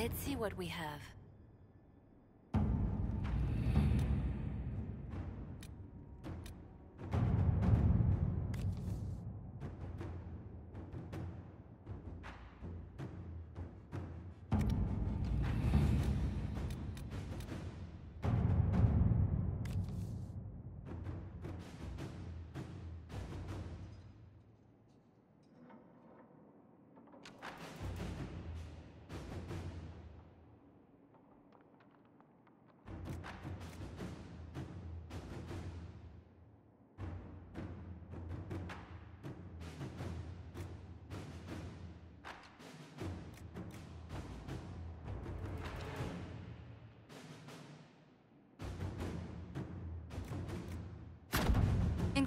Let's see what we have.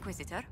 Inquisitor?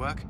Work?